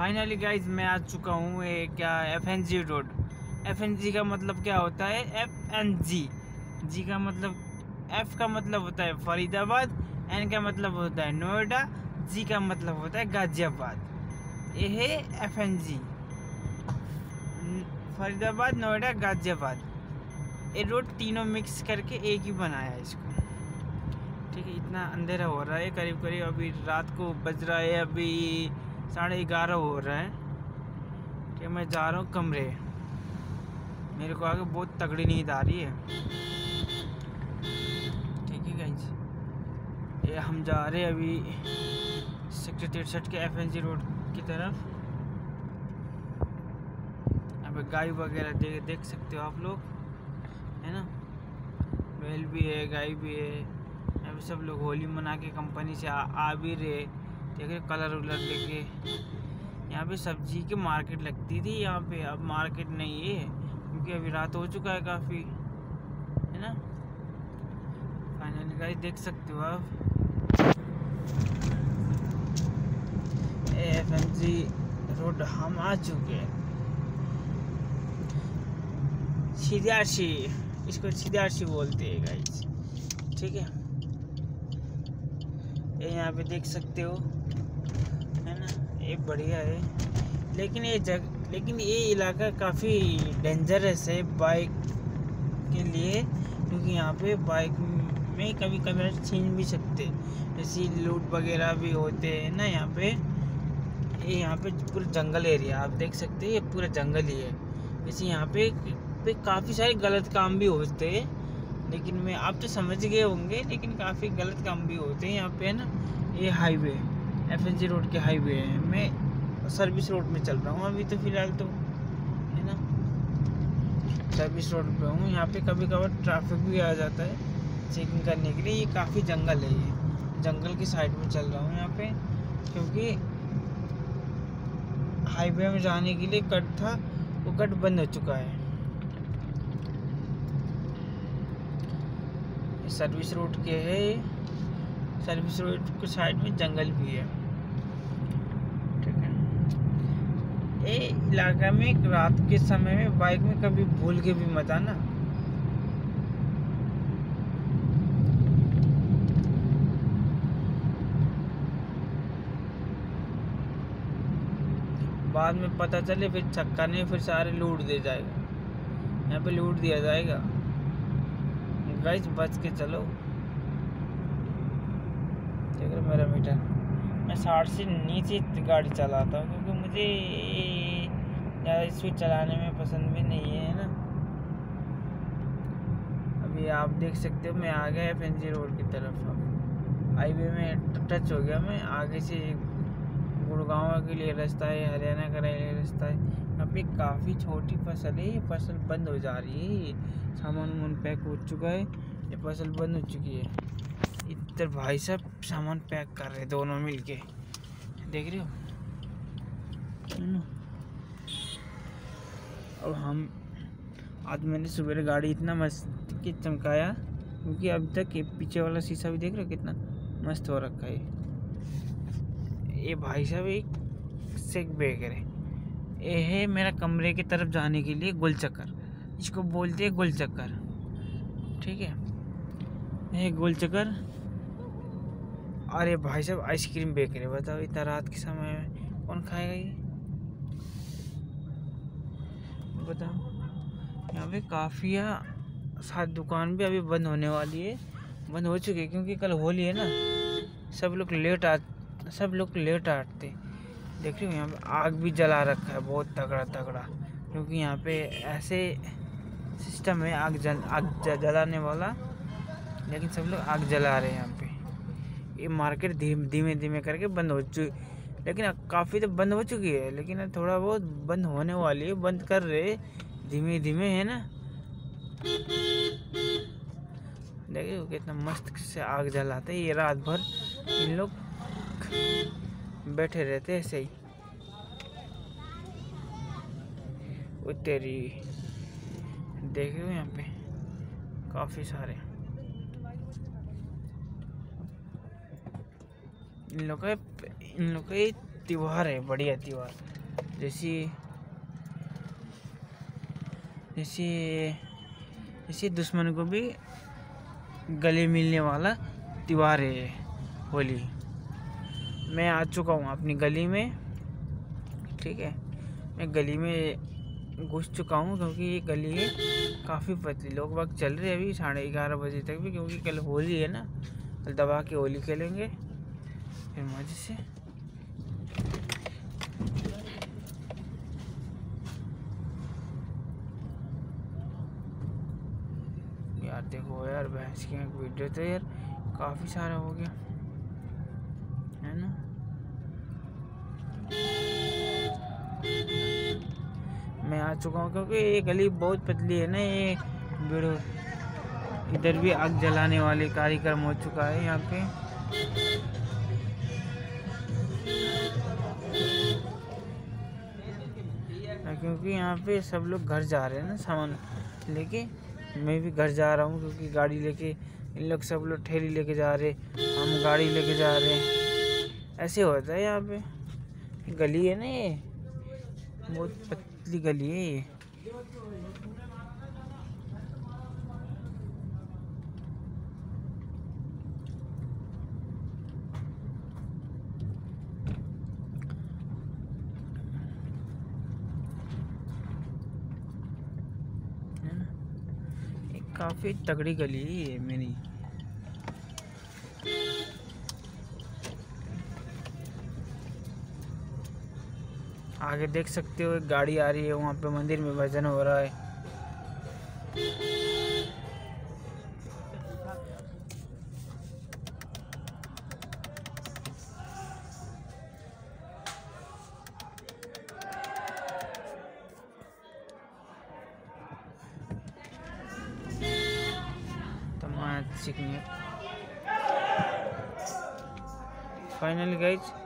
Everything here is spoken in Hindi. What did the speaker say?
फाइनली गाइज़ मैं आ चुका हूँ ये क्या F N G road F N G का मतलब क्या होता है? एफ़ एन जी जी का मतलब एफ़ का मतलब होता है फरीदाबाद एन का मतलब होता है नोएडा जी का मतलब होता है गाजियाबाद. ये है F N G Faridabad, Noida, Ghaziabad. ये रोड तीनों मिक्स करके एक ही बनाया है इसको. ठीक है, इतना अंधेरा हो रहा है करीब करीब अभी रात को बज रहा है, अभी साढ़े ग्यारह हो रहा है कि मैं जा रहा हूँ कमरे। मेरे को आगे बहुत तगड़ी नींद आ रही है। ठीक है गाइज़ ये हम जा रहे हैं अभी सेक्टर तिरसठ के एफएनजी रोड की तरफ़। पे गाय वगैरह देख देख सकते हो आप लोग है ना? बैल भी है गाय भी है। पे सब लोग होली मना के कंपनी से आ, आ भी रहे। देख कलर उलर लेके यहाँ पे सब्ज़ी की मार्केट लगती थी यहाँ पे। अब मार्केट नहीं है, क्योंकि अभी रात हो चुका है काफ़ी, है ना? फाइनली देख सकते हो आप। एफ़ एम जी रोड हम आ चुके हैं। सीधाशी इसको सीधाशी बोलते हैं गाइस ठीक है? यहाँ पे देख सकते हो। ये बढ़िया है। लेकिन ये जग लेकिन ये इलाका काफ़ी डेंजरस है बाइक के लिए क्योंकि यहाँ पे बाइक में कभी कभी छीन भी सकते जैसे लूट वगैरह भी होते हैं ना यहाँ पे। ये यहाँ पे पूरा जंगल एरिया आप देख सकते हैं ये पूरा जंगल ही है। जैसे यहाँ पे, पे काफ़ी सारे गलत काम भी होते हैं। लेकिन मैं आप तो समझ गए होंगे लेकिन काफ़ी गलत काम भी होते हैं यहाँ पे है ना? ये हाईवे एफ़ रोड के हाईवे है। मैं सर्विस रोड में चल रहा हूँ अभी तो फ़िलहाल तो है ना? सर्विस रोड पे हूँ। यहाँ पे कभी कभार ट्रैफ़िक भी आ जाता है चेकिंग करने के लिए। ये काफ़ी जंगल है ये। जंगल की साइड में चल रहा हूँ यहाँ पे, क्योंकि हाईवे में जाने के लिए कट था, वो कट बंद हो चुका है। सर्विस रोड के है। सर्विस रोड के साइड में जंगल भी है ठीक है ये इलाका में रात के समय में बाइक में कभी भूल के भी मत आना। बाद में पता चले, फिर छक्का नहीं, फिर सारे लूट दे जाएगा। यहाँ पे लूट दिया जाएगा। गाइस, बच के चलो। देख मेरा मीटर। मैं साठ से नीचे गाड़ी चलाता हूँ, क्योंकि मुझे ज़्यादा स्पीड चलाने में पसंद भी नहीं है ना? अभी आप देख सकते हो, मैं आ गया एफ़ एन जी रोड की तरफ़ अब। हाईवे में टच हो गया मैं, आगे से गुड़गांव के लिए रास्ता है, हरियाणा का रास्ता है। पे काफ़ी छोटी फ़सल है, ये फ़सल बंद हो जा रही है सामान वामान पैक हो चुका है, ये फ़सल बंद हो चुकी है। इधर भाई साहब सामान पैक कर रहे दोनों मिलके। देख रहे हो? अब हम, आज मैंने सुबह गाड़ी इतना मस्त के चमकाया, क्योंकि अभी तक ये पीछे वाला शीशा भी देख रहे हो कितना मस्त हो रखा है। ये भाई साहब एक सेक बेकर है। ये है मेरा कमरे की तरफ़ जाने के लिए गुल चक्कर। इसको बोलते हैं गुल चक्कर। ठीक है? ये गुल चक्कर। अरे भाई साहब आइसक्रीम बेक रहे बताओ, इतना रात के समय में कौन खाएगा ये? बताओ यहाँ पे काफ़ी सात दुकान भी अभी बंद होने वाली है। बंद हो चुकी है क्योंकि कल होली है ना। सब लोग लेट आ, सब लोग लेट आते। देख रहे हो यहाँ पे आग भी जला रखा है बहुत तगड़ा तगड़ा। क्योंकि यहाँ पे ऐसे सिस्टम है आग जल, आग जलाने वाला। लेकिन सब लोग आग जला रहे हैं यहाँ पे। ये मार्केट धीमे धीमे करके बंद हो चुकी लेकिन काफ़ी तो बंद हो चुकी है, लेकिन थोड़ा बहुत बंद होने वाली है, बंद कर रहे धीमे धीमे है ना। देखिए कितना मस्त से आग जलाते ये रात भर इन लोग बैठे रहते ऐसे ही। तेरी, देख रहे हो यहाँ पे? काफ़ी सारे। इन लोग का, इन लोग का त्योहार है, बढ़िया त्योहार। जैसे जैसे जैसे दुश्मन को भी गले मिलने वाला त्योहार है होली। मैं आ चुका हूँ अपनी गली में, ठीक है? मैं गली में घुस चुका हूँ क्योंकि ये गली है काफ़ी पतली, लोग वक्त चल रहे हैं अभी साढ़े ग्यारह बजे तक भी क्योंकि कल होली है ना, कल दबा के होली खेलेंगे। से यार देखो यार, भैंस की एक वीडियो तो यार, काफ़ी सारा हो गया है ना? मैं आ चुका हूँ क्योंकि ये गली बहुत पतली है ना, ये वीडियो इधर भी आग जलाने वाले कार्यक्रम हो चुका है यहाँ पे। क्योंकि यहाँ पे सब लोग घर जा रहे हैं ना सामान लेके। मैं भी घर जा रहा हूँ क्योंकि गाड़ी लेके, इन लोग सब लोग ठेली लेके जा रहे, हम गाड़ी लेके जा रहे हैं। ऐसे होता है यहाँ पे। गली है ना ये? बहुत पतली गली है ये है ना ये काफ़ी तगड़ी गली है ये मेरी। आगे देख सकते हो, एक गाड़ी आ रही है, वहाँ पे मंदिर में भजन हो रहा है। तमाम है फाइनली गाइज़